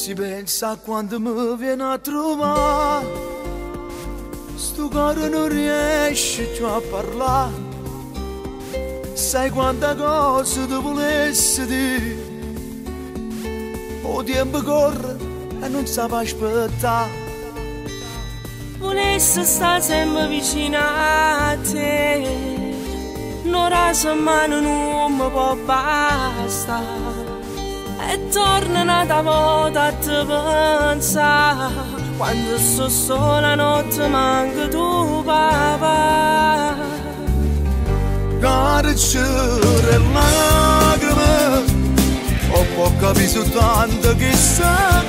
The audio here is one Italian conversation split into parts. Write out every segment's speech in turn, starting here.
Si pensa quando mi viene a trovare, sto cuore non riesce più a parlare. Sai quanta cosa ti volessi dire, o tempo corre e non sa aspettare. Volessi stare sempre vicino a te, non rasa mano non mi può bastare. E torna un'altra volta a te pensare, quando sto sola notte manca tu papà. Carcere e lacrime, ho po' capito tanto che sa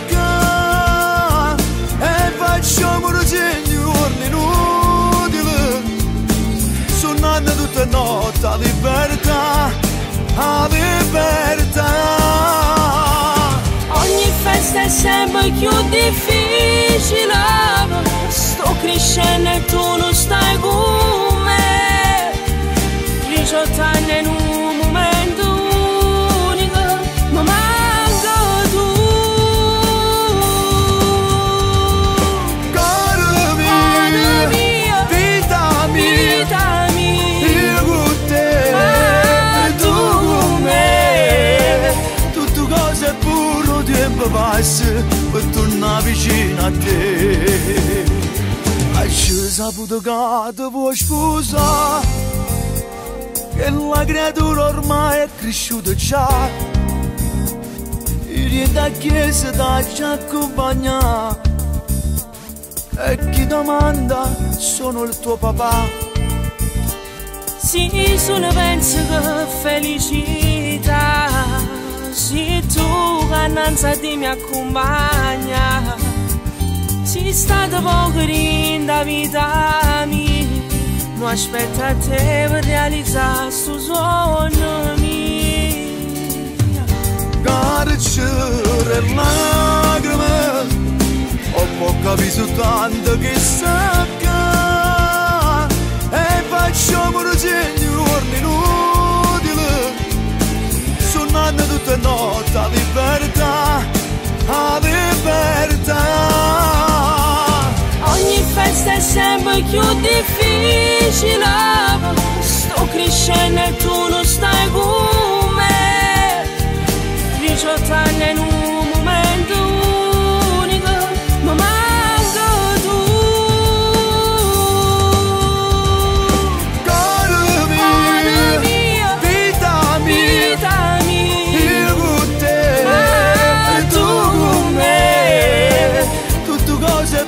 sempre più difficile, sto crescendo e tu non stai con me. 18 anni in un tornare vicino a te. Hai saputo che ti vuoi sposare, che la creatura ormai è cresciuta già. Io da chiesa da ci accompagna e chi domanda sono il tuo papà. sì, solo penso che felicità, se tu innanzi di mi accompagna, sei stato poco in da vita mia, non aspetta a te per realizzare sto sogno mio. carcere e lacrime ho po' capito tanto che sa sempre più difficile, sto crescendo e tu non stai con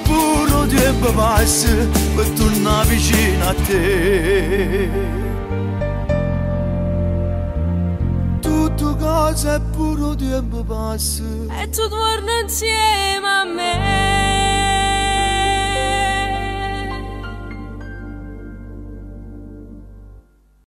puro tempo passa per tornare vicino a te. Tutto cose puro tempo passa. e tu torni insieme a me.